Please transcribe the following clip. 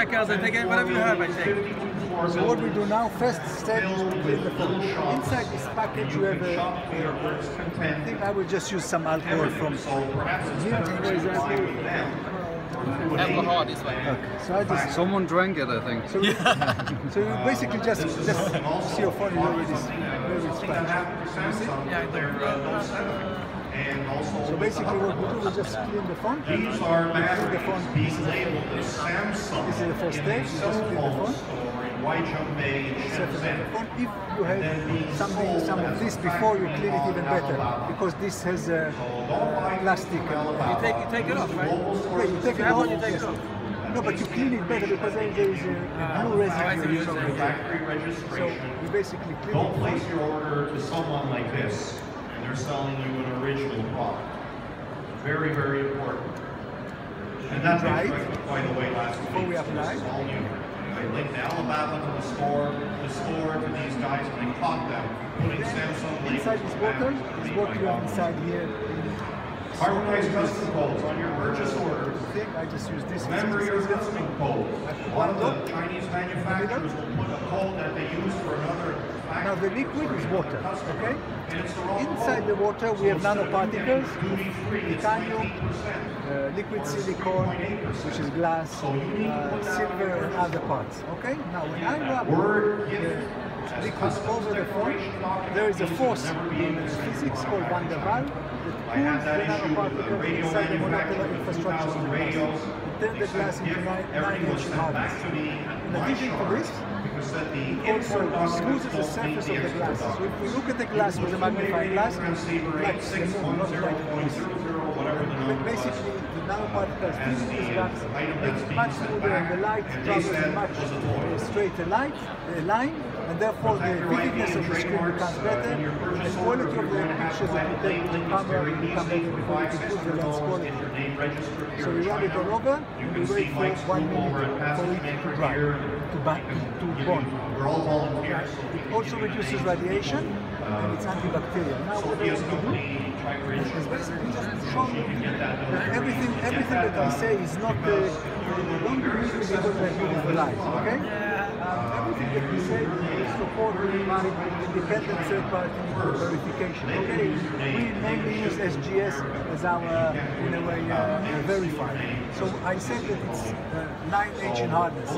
Check out, I take it, whatever you have, I take. So what we do now, first step is to the phone. Inside this package you have a, I think I will just use some alcohol from here. Where is alcohol? Alcohol this way. Okay. So I just Someone drank it, I think. so, you, so you basically just just see your phone is already very scratched. Yeah, I So basically what we do, we just clean the phone. We These are clean the phone. batteries. These labeled Samsung. This is the first stage. You just clean the phone. store in Huaqiangbei in Set Shenzhen. If you have something, some of this before, you clean it even better because this has a uh, plastic. You take, you take it off, right? yeah, you take it off. you take it off. No, but you clean it better because there there is a, a blue I see residue. you're over saying. there. Factory So registration. you basically clean Don't it. place your order to someone like this, and they're selling you an original product. Very, very important. And that Right. right, by the way, last Before week, we apply. this all new. I linked Alabama to the store, the store to these guys, and they caught them putting Samsung. Inside this on bottle batteries. what you have inside here. Harmonized custom codes on your purchase order. Thing. I just use this. Remember your custom code. A lot of the Chinese manufacturers will put a code that they use for another Now the liquid is water, okay? Inside the water we have nanoparticles, titanium, uh, liquid silicone, which is glass, uh, silver and other parts, okay? Now when I Word the liquid over the phone, there is a force in physics called Van der Waal that pulls the nanoparticles inside the molecular infrastructure of the glass. Radios. It turns the glass into Gift, nine, nine Everything was inch sent hardness. back to me. In addition to this, because the also documents the surface of the glass. So if we look at the glass with a magnifying glass, like the moon, not like this. 8610.00, whatever the But basically, the nanoparticles filling this glass it much smoother and the light travels in much uh, straighter light, uh, line, and therefore the vividness of the screen becomes uh, better, the quality of the pictures that you take from the It's camera become better for before you put the lens quality. So we rub it all over, and we wait for one minute for it to dry, to, ba- to bond. It also the reduces radiation and it's antibacterial. Now what I want to do is basically just to show you that everything, everything that I say is not uh, don't use it because we're beautiful lies, okay? Um, everything that we say is supported by independent third-party verification, okay? We mainly use SGS as our, in a way, uh, verifier. So I said that it's uh, 9H in hardness.